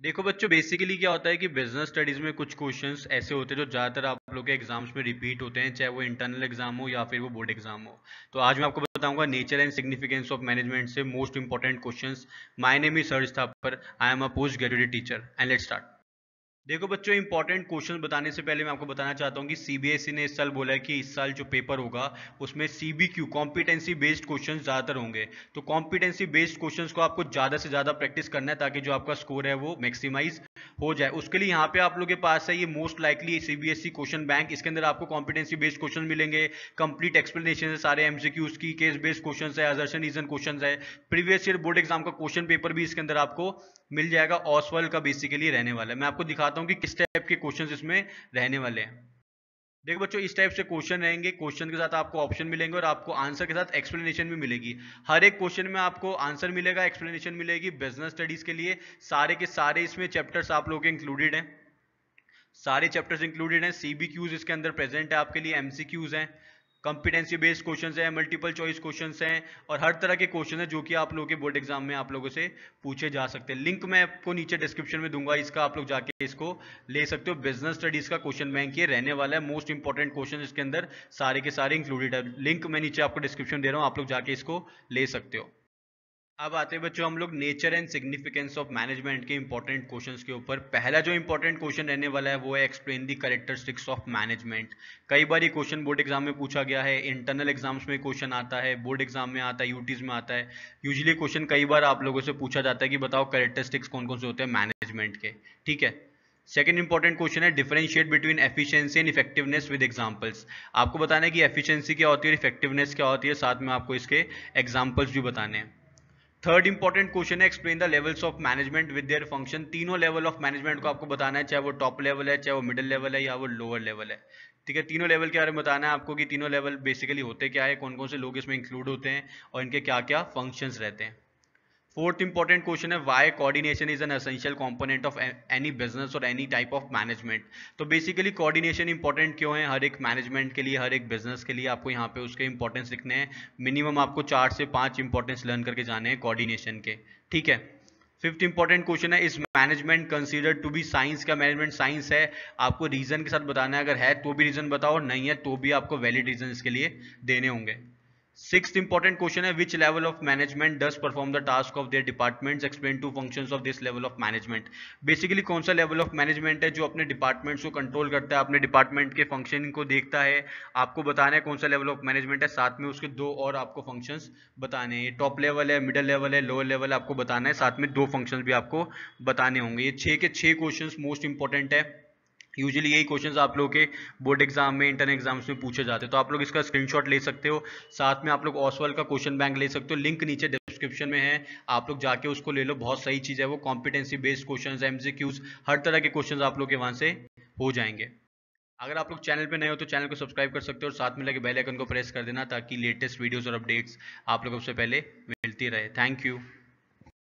देखो बच्चों बेसिकली क्या होता है कि बिज़नेस स्टडीज़ में कुछ क्वेश्चंस ऐसे होते हैं जो ज़्यादातर आप लोग के एग्ज़ाम्स में रिपीट होते हैं, चाहे वो इंटरनल एग्ज़ाम हो या फिर वो बोर्ड एग्ज़ाम हो। तो आज मैं आपको बताऊँगा nature and significance of management से most important questions my name is search Thapar I am a post graduate teacher and let start देखो बच्चों इंपॉर्टेंट क्वेश्चन बताने से पहले मैं आपको बताना चाहता हूँ कि सीबीएसई ई ने इस साल बोला है कि इस साल जो पेपर होगा, उसमें सीबीक्यू कॉम्पिटेंसी बेस्ड क्वेश्चन ज़्यादातर होंगे। तो कॉम्पिटेंसी बेस्ड क्वेश्चन को आपको ज़्यादा से ज़्यादा प्रैक्टिस करना है ताकि जो आपका स्कोर है वो मैक्सिमाइज हो जाए। उसके लिए यहाँ पे आप लोग के पास है, ये most likely CBSE question bank इसके अंदर आपको कॉम्पिटेंसी बेस्ड क्वेश्चन मिलेंगे कंप्लीट एक्सप्लेनेशन है सारे एमसीक्यूज की केस बेस्ड क्वेश्चन है अजर्शन रीजन क्वेश्चन है। प्रीवियस ईयर बोर्ड एग्ज़ाम का क्वेश्चन पेपर भी इसके अंदर आपको मिल जाएगा ऑसवल का बेसिकली रहने वाला है। मैं आपको दिखाता हूँ कि किस टाइप के क्वेश्चन इसमें रहने वाले हैं। देखो बच्चों, इस टाइप से क्वेश्चन रहेंगे क्वेश्चन के साथ आपको ऑप्शन मिलेंगे और आपको आंसर के साथ एक्सप्लेनेशन भी मिलेगी। हर एक क्वेश्चन में आपको आंसर मिलेगा एक्सप्लेनेशन मिलेगी बिज़नेस स्टडीज़ के लिए। सारे के सारे इसमें चैप्टर्स आप लोग के इंक्लूडेड हैं। सारे चैप्टर्स इंक्लूडेड हैं। सीबी इसके अंदर प्रेजेंट है आपके लिए एमसीक्यूज हैं। कॉम्पिटेंसी बेस्ड क्वेश्चन हैं मल्टीपल चॉइस क्वेश्चन हैं और हर तरह के क्वेश्चन हैं जो कि आप लोगों के बोर्ड एग्ज़ाम में आप लोगों से पूछे जा सकते हैं। लिंक मैं आपको नीचे डिस्क्रिप्शन में दूँगा, इसका आप लोग जाके इसको ले सकते हो। बिज़नेस स्टडीज़ का क्वेश्चन बैंक ये रहने वाला है। मोस्ट इंपॉर्टेंट क्वेश्चन इसके अंदर सारे के सारे इंक्लूडेड है। लिंक मैं नीचे आपको डिस्क्रिप्शन दे रहा हूँ, आप लोग जाके इसको ले सकते हो। अब आते हैं बच्चों हम लोग nature and significance of management के इंपॉर्टेंट क्वेश्चंस के ऊपर। पहला जो इंपॉर्टेंट क्वेश्चन रहने वाला है, वो है explain the characteristics of management कई बार ये क्वेश्चन बोर्ड एग्ज़ाम में पूछा गया है इंटरनल एग्ज़ाम्स में क्वेश्चन आता है बोर्ड एग्ज़ाम में आता है यूटीज में आता है। यूजली क्वेश्चन कई बार आप लोगों से पूछा जाता है कि बताओ करेक्टरिस्टिक्स कौन कौन से होते हैं मैनेजमेंट के। ठीक है? सेकंड इंपॉर्टेंट क्वेश्चन है differentiate between efficiency and effectiveness with examples आपको बताना है कि एफिशिएंसी क्या होती है और इफेक्टिवनेस क्या होती है, साथ में आपको इसके एग्जांपल्स भी बताने हैं। थर्ड इंपॉर्टेंट क्वेश्चन है explain the levels of management with their function तीनों लेवल ऑफ़ मैनेजमेंट को आपको बताना है, चाहे वो टॉप लेवल है, चाहे वो मिडिल लेवल है या वो लोअर लेवल है। ठीक है, तीनों लेवल के बारे में बताना है आपको कि तीनों लेवल बेसिकली होते क्या है कौन कौन से लोग इसमें इंक्लूड होते हैं और इनके क्या क्या फ़ंक्शंस रहते हैं। फोर्थ इंपॉर्टेंट क्वेश्चन है why coordination is an essential component of any business और एनी टाइप ऑफ़ मैनेजमेंट तो बेसिकली कोऑर्डिनेशन इंपॉर्टेंट क्यों है? हर एक मैनेजमेंट के लिए, हर एक बिज़नेस के लिए आपको यहाँ पे उसके इंपॉर्टेंस लिखने हैं। मिनिमम आपको चार से पाँच इंपॉर्टेंस लर्न करके जाने हैं कोऑर्डिनेशन के। ठीक है? फिफ्थ इंपॉर्टेंट क्वेश्चन है is management consider to be science का मैनेजमेंट साइंस है? आपको रीजन के साथ बताना है, अगर है तो भी रीजन बताओ, नहीं है तो भी आपको वैलिड रीजन इसके लिए देने होंगे। सिक्स इंपॉर्टेंट क्वेश्चन है which level of management does perform the task of their departments explain two functions of this level of management basically कौन सा लेवल ऑफ़ मैनेजमेंट है जो अपने डिपार्टमेंट्स को कंट्रोल करता है, अपने डिपार्टमेंट के फंक्शनिंग को देखता है? आपको बताना है कौन सा लेवल ऑफ़ मैनेजमेंट है, साथ में उसके दो और आपको फ़ंक्शंस बताने हैं। टॉप लेवल है मिडल लेवल है लोअर लेवल आपको बताना है, साथ में दो फ़ंक्शन भी आपको बताने होंगे। ये छः के छः क्वेश्चन मोस्ट इंपॉर्टेंट है। यूजुअली यही क्वेश्चंस आप लोग के बोर्ड एग्ज़ाम में इंटरनल एग्ज़ाम्स में पूछे जाते हैं। तो आप लोग इसका स्क्रीनशॉट ले सकते हो। साथ में आप लोग ऑसवल का क्वेश्चन बैंक ले सकते हो। लिंक नीचे डिस्क्रिप्शन में है। आप लोग जाके उसको ले लो। बहुत सही चीज़ है वो। कॉम्पिटेंसी बेस्ड क्वेश्चन एमसीक्यूज हर तरह के क्वेश्चन आप लोग के वहाँ से हो जाएँगे। अगर आप लोग चैनल पे नए हो तो चैनल को सब्सक्राइब कर सकते हो और साथ में लगे बेल आइकन को प्रेस कर देना ताकि लेटेस्ट वीडियोस और अपडेट्स आप लोगों से पहले मिलती रहे। Thank you